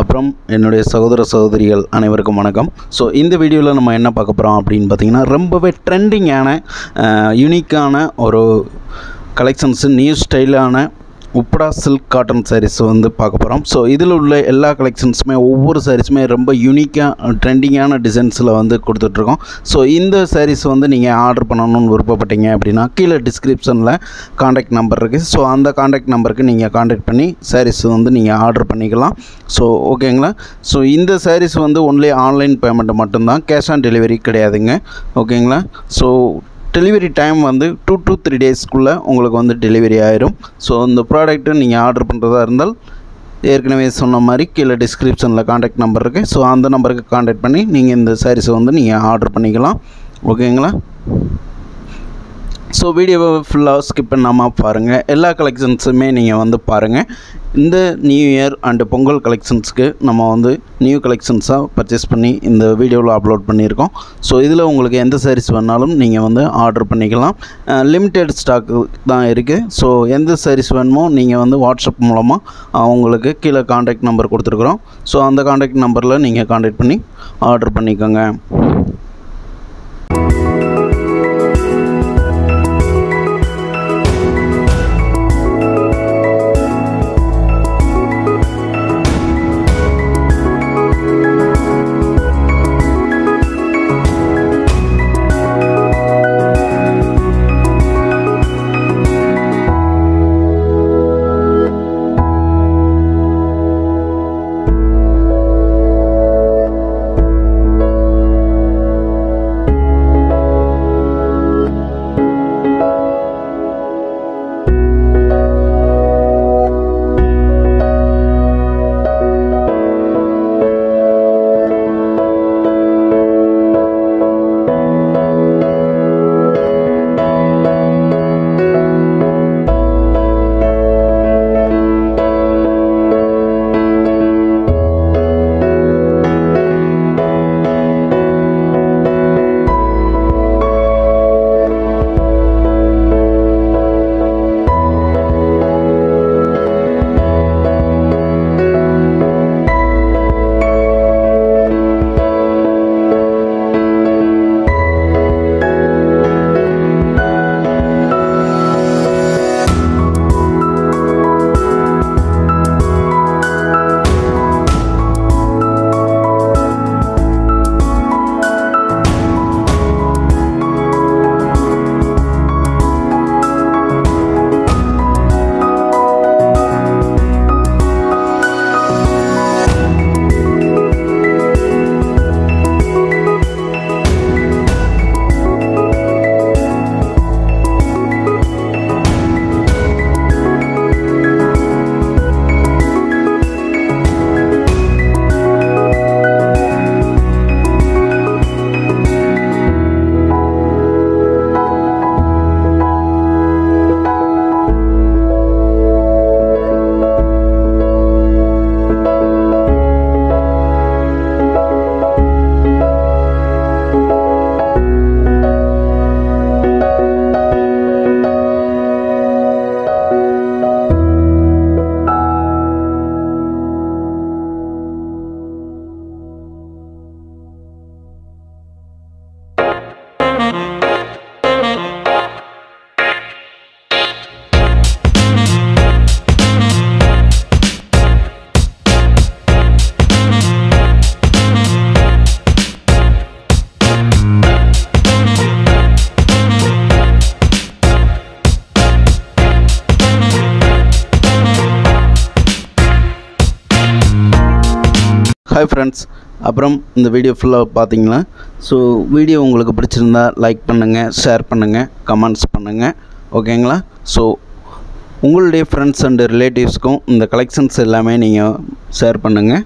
அப்புறம் என்னுடைய சகோதர சகோதரிகள் அனைவருக்கும் வணக்கம். ஸோ இந்த வீடியோவில் நம்ம என்ன பார்க்க போகிறோம் அப்படின்னு பார்த்தீங்கன்னா ரொம்பவே ட்ரெண்டிங்கான யூனிக்கான ஒரு கலெக்ஷன்ஸு நியூ ஸ்டைலான உப்ரா சில்க் காட்டன் சாரீஸ் வந்து பார்க்க போகிறோம் ஸோ இதில் உள்ள எல்லா கலெக்ஷன்ஸுமே ஒவ்வொரு சாரீஸுமே ரொம்ப யூனிக்காக ட்ரெண்டிங்கான டிசைன்ஸில் வந்து கொடுத்துட்ருக்கோம். ஸோ இந்த சாரீஸ் வந்து நீங்கள் ஆர்டர் பண்ணணும்னு விருப்பப்பட்டீங்க அப்படின்னா கீழே டிஸ்கிரிப்ஷனில் காண்டாக்ட் நம்பர் இருக்குது ஸோ அந்த காண்டாக்ட் நம்பருக்கு நீங்கள் காண்டாக்ட் பண்ணி சாரீஸ் வந்து நீங்கள் ஆர்டர் பண்ணிக்கலாம். ஸோ ஓகேங்களா ஸோ இந்த சாரீஸ் வந்து ஒன்லி ஆன்லைன் பேமெண்ட் மட்டும்தான். கேஷ் ஆன் டெலிவரி கிடையாதுங்க. ஓகேங்களா ஸோ டெலிவரி டைம் வந்து டூ டூ த்ரீ டேஸ்க்குள்ளே உங்களுக்கு வந்து டெலிவரி ஆயிரும். ஸோ இந்த ப்ராடக்ட்டு நீங்கள் ஆர்டர் பண்ணுறதா இருந்தால் ஏற்கனவே சொன்ன மாதிரி கீழே டிஸ்கிரிப்ஷனில் காண்டாக்ட் நம்பர் இருக்குது ஸோ அந்த நம்பருக்கு காண்டாக்ட் பண்ணி நீங்கள் இந்த சாரீஸை வந்து நீங்கள் ஆர்டர் பண்ணிக்கலாம். ஓகேங்களா ஸோ வீடியோவை ஃபுல்லாக ஸ்கிப் பண்ணாமல் பாருங்கள் எல்லா கலெக்ஷன்ஸுமே நீங்கள் வந்து பாருங்கள் இந்த நியூ இயர் அண்டு பொங்கல் கலெக்ஷன்ஸ்க்கு நம்ம வந்து நியூ கலெக்ஷன்ஸாக பர்ச்சேஸ் பண்ணி இந்த வீடியோவில் அப்லோட் பண்ணியிருக்கோம். ஸோ இதில் உங்களுக்கு எந்த சாரீஸ் வேணாலும் நீங்கள் வந்து ஆர்டர் பண்ணிக்கலாம். லிமிட்டெட் ஸ்டாக்கு தான் இருக்குது ஸோ எந்த சாரீஸ் வேணுமோ நீங்கள் வந்து வாட்ஸ்அப் மூலமாக உங்களுக்கு கீழே காண்டாக்ட் நம்பர் கொடுத்துருக்குறோம். ஸோ அந்த காண்டாக்ட் நம்பரில் நீங்கள் காண்டாக்ட் பண்ணி ஆர்டர் பண்ணிக்கோங்க. ஹாய் ஃப்ரெண்ட்ஸ் அப்புறம் இந்த வீடியோ ஃபுல்லாக பார்த்தீங்கன்னா ஸோ வீடியோ உங்களுக்கு பிடிச்சிருந்தா லைக் பண்ணுங்கள் ஷேர் பண்ணுங்கள் கமெண்ட்ஸ் பண்ணுங்கள் ஓகேங்களா ஸோ உங்களுடைய ஃப்ரெண்ட்ஸ் அண்டு ரிலேட்டிவ்ஸ்க்கும் இந்த கலெக்ஷன்ஸ் எல்லாமே நீங்கள் ஷேர் பண்ணுங்கள்